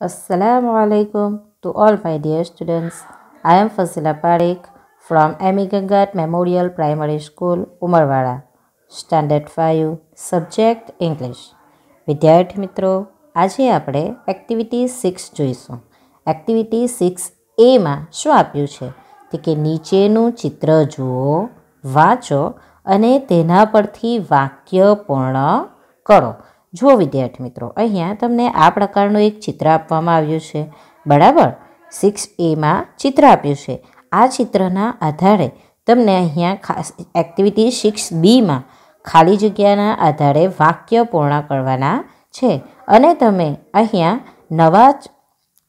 Assalamu alaikum to all my dear students. I am Fasila Parekh from Amy Gangat Memorial Primary School, Umarwada, Standard 5, Subject English. વિદ્યાર્થી મિત્રો આજે આપણે activity six જોઈશું activity six એમાં શું આપ્યું છે તે કે નીચેનું ચિત્ર જુઓ વાંચો અને તેના પરથી વાક્ય પૂર્ણ કરો જુઓ વિદ્યાર્થી મિત્રો, અહીંયા તમને આ પ્રકારનું એક ચિત્ર આપવામાં આવ્યું છે. બરાબર? સિક્સ એમાં ચિત્ર આપ્યું છે. આ ચિત્રના આધારે તમને અહીંયા ખાસ એક્ટિવિટી સિક્સ બીમાં ખાલી જગ્યાના આધારે વાક્ય પૂર્ણ કરવાના છે. અને તમે અહીંયા નવા જ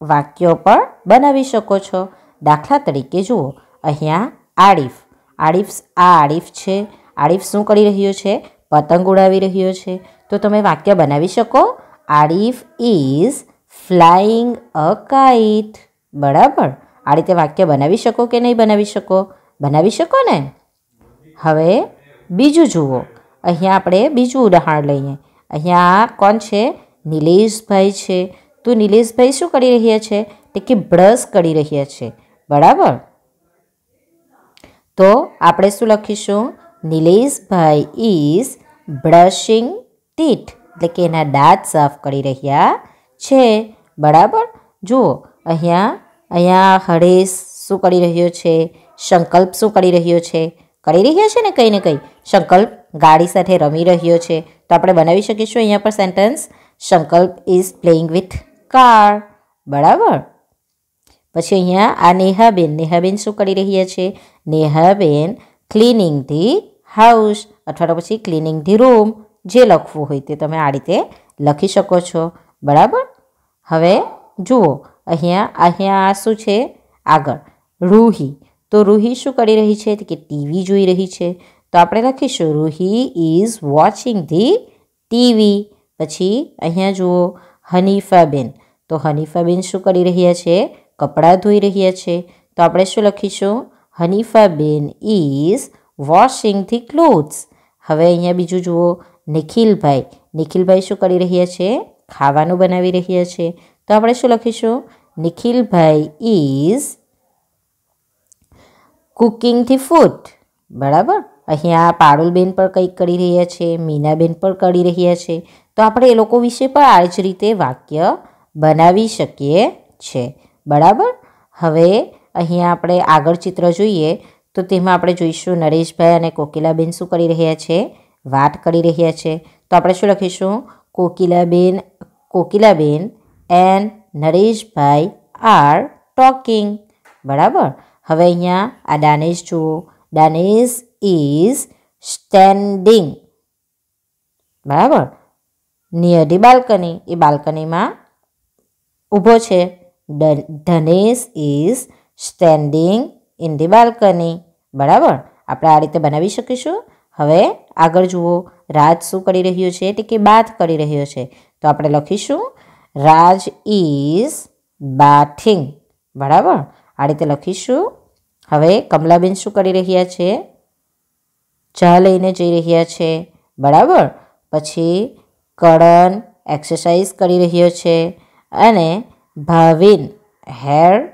વાક્યો પણ બનાવી શકો છો. દાખલા તરીકે જુઓ, અહીંયા આરીફ આરીફ આ આરીફ છે. આરીફ શું કરી રહ્યો છે? પતંગ ઉડાવી રહ્યો છે. તો તમે વાક્ય બનાવી શકો. Arif is flying a kite. બરાબર? આ રીતે વાક્ય બનાવી શકો કે નહીં બનાવી શકો? બનાવી શકો ને? હવે બીજું જુઓ. અહીંયા આપણે બીજું ઉદાહરણ લઈએ. અહીંયા કોણ છે? નિલેશભાઈ છે. તો નિલેશભાઈ શું કરી રહ્યા છે? તે કે બ્રશ કરી રહ્યા છે. બરાબર? તો આપણે શું લખીશું? નિલેશભાઈ ઇઝ બ્રશિંગ ટીથ એટલે કે એના દાંત સાફ કરી રહ્યા છે. બરાબર? જુઓ, અહીંયા અહીંયા હરેશ શું કરી રહ્યો છે? સંકલ્પ શું કરી રહ્યો છે? કરી રહ્યા છે ને કંઈ ને કંઈ? સંકલ્પ ગાડી સાથે રમી રહ્યો છે. તો આપણે બનાવી શકીશું અહીંયા પર સેન્ટેન્સ સંકલ્પ ઇઝ પ્લેઇંગ વિથ કાર બરાબર? પછી અહીંયા આ નેહાબેન નેહાબેન શું કરી રહ્યા છે? નેહાબેન ક્લિનિંગ ધી હાઉસ અથવા તો પછી ક્લિનિંગ ધી રૂમ જે લખવું હોય તે તમે આ રીતે લખી શકો છો. બરાબર? હવે જુઓ, અહીંયા અહીંયા શું છે? આગળ. રૂહી. તો રૂહી શું કરી રહી છે? કે ટીવી જોઈ રહી છે. તો આપણે લખીશું, Ruhi is watching the TV. પછી અહીંયા જુઓ, હનીફાબેન. તો હનીફાબેન શું કરી રહ્યા છે? કપડાં ધોઈ રહ્યા છે. તો આપણે શું લખીશું? હનીફાબેન ઇઝ વોશિંગ ધી ક્લોથ્સ. હવે અહીંયા બીજું જુઓ નિખિલભાઈ. નિખિલભાઈ શું કરી રહ્યા છે? ખાવાનું બનાવી રહ્યા છે. તો આપણે શું લખીશું? નિખિલભાઈ ઇઝ કુકિંગ ધી ફૂડ બરાબર? અહીંયા પારુલબેન પણ કંઈક કરી રહ્યા છે, મીનાબેન પણ કરી રહ્યા છે. તો આપણે એ લોકો વિશે પણ આ જ રીતે વાક્ય બનાવી શકીએ છે. બરાબર? હવે અહીંયા આપણે આગળ ચિત્ર જોઈએ. તો તેમાં આપણે જોઈશું નરેશભાઈ અને કોકિલાબેન શું કરી રહ્યા છે. વાત કરી રહ્યા છે. તો આપણે શું લખીશું? કોકિલાબેન કોકિલાબેન એન્ડ નરેશભાઈ આર ટોકિંગ. બરાબર? હવે અહીંયા આ દાનેશ જુઓ. Danesh is standing. બરાબર? Near the balcony. એ બાલ્કનીમાં ઊભો છે. Dhanesh is standing in the balcony. બરાબર? આપણે આ રીતે બનાવી શકીશું. હવે આગળ જુઓ, રાજ શું કરી રહ્યો છે એટલે કે બાથ કરી રહ્યો છે? તો આપણે લખીશું, રાજ ઇઝ બાથિંગ. બરાબર? આ રીતે લખીશું, હવે કમલાબેન શું કરી રહ્યા છે? ચા લઈને જઈ રહ્યા છે. બરાબર? પછી કરણ એક્સરસાઇઝ કરી રહ્યો છે. અને, ભાવિન હેર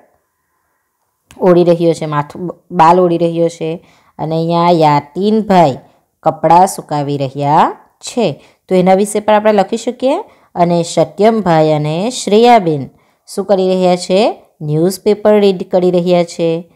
ઓળી રહ્યો છે, માથું, બાલ ઓળી રહ્યો છે. અને અહીંયા યાતીનભાઈ કપડાં સુકાવી રહ્યા છે. તો એના વિશે પણ આપણે લખી શકીએ. અને સત્યમભાઈ અને શ્રેયાબેન શું કરી રહ્યા છે? ન્યૂઝપેપર રીડ કરી રહ્યા છે.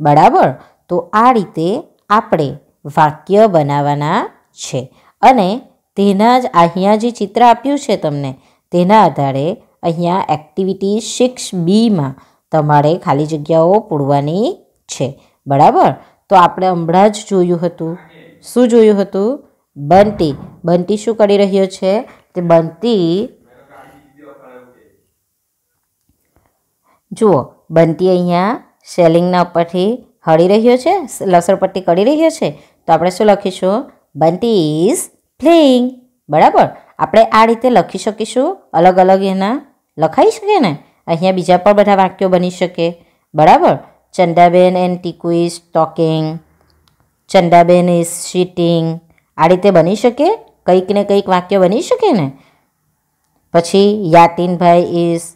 બરાબર? તો આ રીતે આપણે વાક્ય બનાવવાના છે. અને તેના જ અહીંયા જે ચિત્ર આપ્યું છે તમને, તેના આધારે અહીંયા એક્ટિવિટી સિક્સ બીમાં તમારે ખાલી જગ્યાઓ પૂરવાની છે. બરાબર? તો આપણે હમણાં જ જોયું હતું. શું જોયું હતું? બંટી. બંટી શું કરી રહ્યો છે? તે બંટી જુઓ, બંટી અહીંયા સેલિંગના ઉપરથી હળી રહ્યો છે, લસણપટ્ટી કરી રહ્યો છે. તો આપણે શું લખીશું? બંટી ઇઝ પ્લેઇંગ બરાબર? આપણે આ રીતે લખી શકીશું. અલગ અલગ એના લખાઈ શકે ને? અહીંયા બીજા પણ બધા વાક્યો બની શકે. બરાબર? ચંદાબેન એન્ડ ટીકુ ઇઝ ટોકિંગ. ચંદાબેન ઇઝ શીટિંગ આ રીતે બની શકે? કંઈક ને કંઈક વાક્ય બની શકે ને? પછી યાતીનભાઈ ઇઝ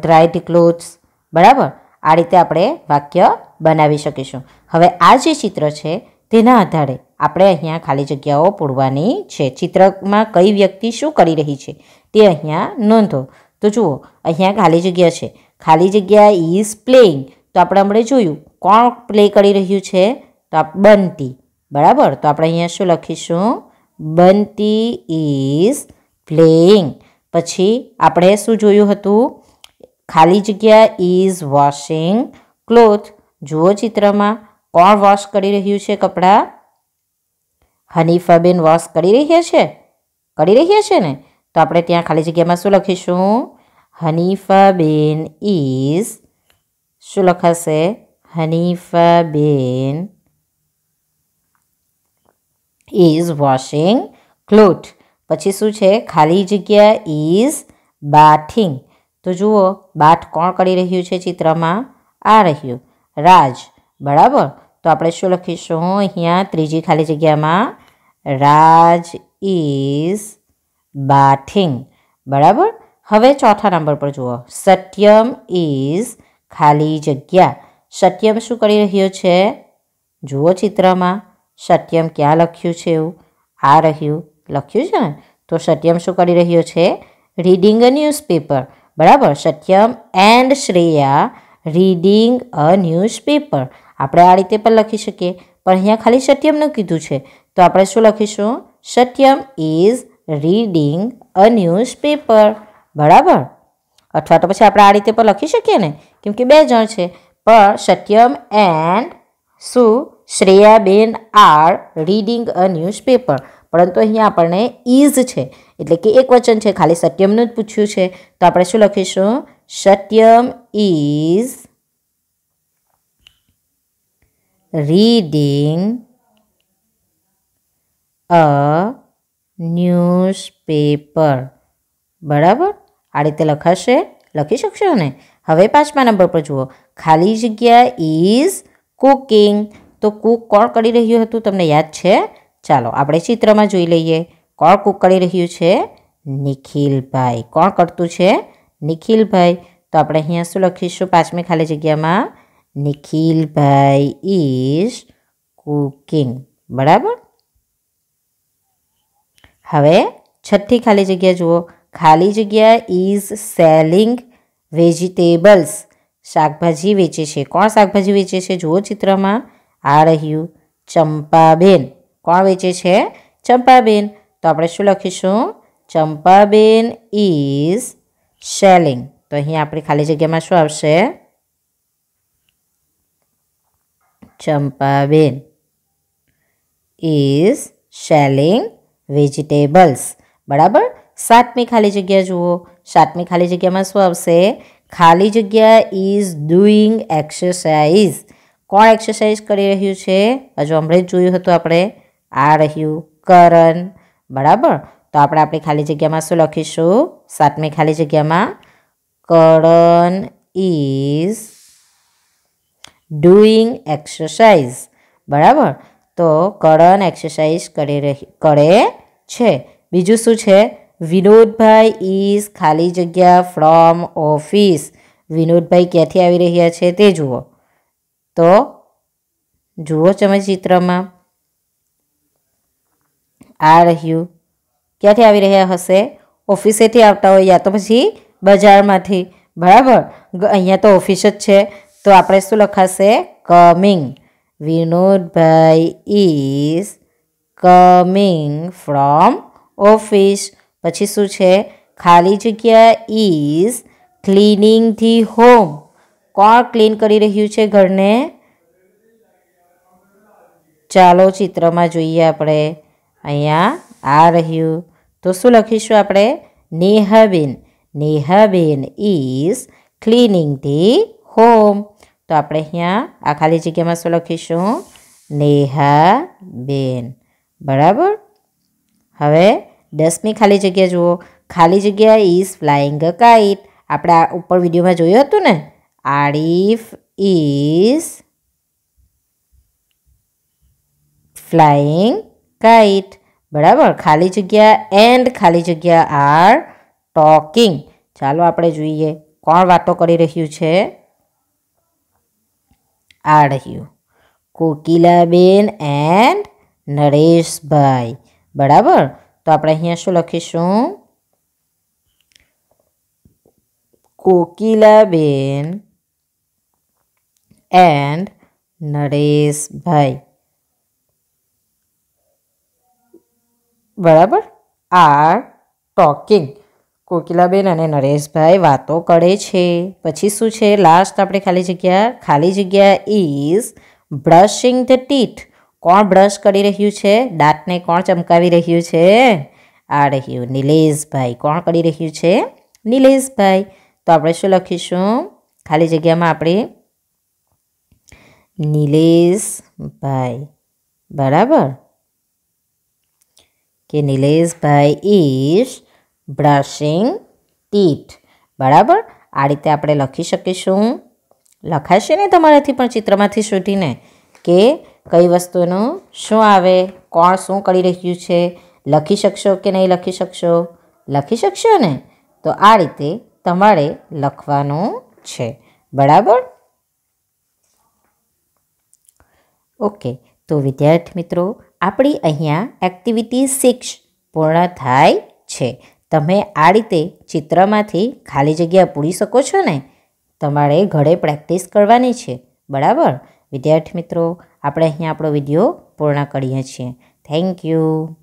ડ્રાઈડ ક્લોથ્સ બરાબર? આ રીતે આપણે વાક્ય બનાવી શકીશું. હવે આ જે ચિત્ર છે, તેના આધારે આપણે અહીંયા ખાલી જગ્યાઓ પૂરવાની છે. ચિત્રમાં કઈ વ્યક્તિ શું કરી રહી છે, તે અહીંયા નોંધો. તો જુઓ, અહીંયા ખાલી જગ્યા છે. ખાલી જગ્યા ઇઝ પ્લેઇંગ તો આપણે હમણાં જોયું, કોણ પ્લે કરી રહ્યું છે? તો બંટી. બરાબર? તો આપણે અહીંયા શું લખીશું? બંટી ઇઝ પ્લેઇંગ પછી આપણે શું જોયું હતું? ખાલી જગ્યા ઇઝ વોશિંગ ક્લોથ જુઓ ચિત્રમાં, કોણ વોશ કરી રહ્યું છે કપડાં? હનીફાબેન વોશ કરી રહ્યા છે? કરી રહ્યા છે ને? તો આપણે ત્યાં ખાલી જગ્યામાં શું લખીશું? હનીફાબેન ઇઝ શું લખાશે હનીફાબેન ઇઝ વોશિંગ ક્લોથ પછી શું છે ખાલી જગ્યા ઇઝ બાથિંગ તો જુઓ બાથ કોણ કરી રહ્યું છે ચિત્રમાં આ રહ્યું રાજ બરાબર તો આપણે શું લખીશું અહીંયા ત્રીજી ખાલી જગ્યામાં રાજ ઇઝ બાથિંગ બરાબર હવે ચોથા નંબર પર જુઓ સત્યમ ઇઝ ખાલી જગ્યા. સત્યમ શું કરી રહ્યો છે? જુઓ ચિત્રમાં. સત્યમ ક્યાં લખ્યું છે એવું? આ રહ્યું. લખ્યું છે ને? તો સત્યમ શું કરી રહ્યો છે? રીડિંગ અ ન્યૂઝપેપર બરાબર? Satyam and Shreya reading a newspaper આપણે આ રીતે પણ લખી શકીએ. પણ અહીંયા ખાલી સત્યમનું કીધું છે. તો આપણે શું લખીશું? Satyam is reading a newspaper બરાબર? અથવા તો પછી આપણે આ રીતે પણ લખી શકીએ ને? કેમ કે બે જણ છે. પણ સત્યમ એન્ડ શું શ્રેયાબેન આર રીડિંગ અ ન્યૂઝપેપર પરંતુ અહીંયા આપણને ઇઝ છે. એટલે કે એક વચન છે. ખાલી સત્યમનું જ પૂછ્યું છે. તો આપણે શું લખીશું? Satyam is reading a newspaper બરાબર? આ રીતે લખાશે, લખી શકશો ને? હવે પાંચમા નંબર પર જુઓ. ખાલી જગ્યા ઇઝ કુકિંગ તો કુક કોણ કરી રહ્યું હતું? તમને યાદ છે? ચાલો, આપણે ચિત્રમાં જોઈ લઈએ. કોણ કુક કરી રહ્યું છે? નિખિલભાઈ. કોણ કરતું છે? નિખિલભાઈ. તો આપણે અહીંયા શું લખીશું? પાંચમી ખાલી જગ્યામાં નિખિલભાઈ ઇઝ કુકિંગ બરાબર? હવે છઠ્ઠી ખાલી જગ્યા જુઓ. ખાલી જગ્યા ઇઝ સેલિંગ વેજીટેબલ્સ શાકભાજી વેચે છે. કોણ શાકભાજી વેચે છે? જુઓ ચિત્રમાં. આ રહ્યું ચંપાબેન. કોણ વેચે છે? ચંપાબેન. તો આપણે શું લખીશું? ચંપાબેન ઇઝ સેલિંગ તો અહીંયા આપણી ખાલી જગ્યામાં શું આવશે? ચંપાબેન ઇઝ સેલિંગ વેજીટેબલ્સ બરાબર? સાતમી ખાલી જગ્યા જુઓ. સાતમી ખાલી જગ્યામાં શું આવશે? ખાલી જગ્યા ઇઝ ડુઈંગ એક્સરસાઇઝ કોણ એક્સરસાઇઝ કરી રહ્યું છે? હજુ હમણાં જ જોયું હતું આપણે. આ રહ્યું કરણ. બરાબર? તો આપણે આપણી ખાલી જગ્યામાં શું લખીશું? સાતમી ખાલી જગ્યામાં કરણ ઇઝ ડુઈંગ એક્સરસાઇઝ બરાબર? તો કરણ એક્સરસાઇઝ કરી રહી, કરે છે. બીજું શું છે? વિનોદભાઈ ઇઝ ખાલી જગ્યા ફ્રોમ ઓફિસ. વિનોદભાઈ ક્યાંથી આવી રહ્યા છે તે જુઓ. તો જુઓ તમે ચિત્રમાં આ રહ્યું. ક્યાંથી આવી રહ્યા હશે? ઓફિસેથી આવતા હોય યા તો પછી બજારમાંથી. બરાબર? અહીંયા તો ઓફિસ જ છે. તો આપણે શું લખાશે? Coming. Vinodbhai is coming from office. પછી શું છે? ખાલી જગ્યા ઇઝ ક્લિનિંગ ધી હોમ કોણ ક્લીન કરી રહ્યું છે ઘરને? ચાલો ચિત્રમાં જોઈએ આપણે. અહીંયા આ રહ્યું. તો શું લખીશું આપણે? નેહાબેન નેહાબેન ઇઝ ક્લિનિંગ ધી હોમ તો આપણે અહીંયા આ ખાલી જગ્યામાં શું લખીશું? નેહાબેન બરાબર? હવે દસમી ખાલી જગ્યા જુઓ. ખાલી જગ્યા ઇઝ ફ્લાઇંગ અ કાઇટ આપણે આ ઉપર વિડીયોમાં જોયું હતું ને? આરીફ ઇઝ ફ્લાઇંગ કાઇટ બરાબર? ખાલી જગ્યા એન્ડ ખાલી જગ્યા આર ટોકિંગ ચાલો આપણે જોઈએ કોણ વાતો કરી રહ્યું છે? આ રહ્યું. કોકિલાબેન એન્ડ નરેશભાઈ. બરાબર? તો આપણે અહીંયા શું લખીશું? કોકિલાબેન એન્ડ નરેશભાઈ. બરાબર? Are talking. કોકિલાબેન અને નરેશભાઈ વાતો કરે છે. પછી શું છે? લાસ્ટ આપણે ખાલી જગ્યા ખાલી જગ્યા ઇઝ બ્રશિંગ ધ ટીથ કોણ બ્રશ કરી રહ્યું છે? દાંતને કોણ ચમકાવી રહ્યું છે? આ રહ્યું નિલેશભાઈ. કોણ કરી રહ્યું છે? નિલેશભાઈ. તો આપણે શું લખીશું? ખાલી જગ્યામાં આપણે નિલેશભાઈ. બરાબર? કે નિલેશભાઈ ઇઝ બ્રશિંગ ટીથ. બરાબર? આ રીતે આપણે લખી શકીશું. લખાશે ને તમારાથી પણ ચિત્રમાંથી શોધીને કે કઈ વસ્તુનું? શું આવે? કોણ શું કરી રહ્યું છે? લખી શકશો કે નહીં લખી શકશો? લખી શકશો ને? તો આ રીતે તમારે લખવાનું છે. બરાબર? ઓકે. તો વિદ્યાર્થી મિત્રો, આપણી અહીંયા એક્ટિવિટી સિક્સ પૂર્ણ થાય છે. તમે આ રીતે ચિત્રમાંથી ખાલી જગ્યા પૂરી શકો છો ને? તમારે ઘરે પ્રેક્ટિસ કરવાની છે. બરાબર? વિદ્યાર્થી મિત્રો આપણે અહીંયા આપણો વીડિયો પૂર્ણ કરીએ છીએ. Thank you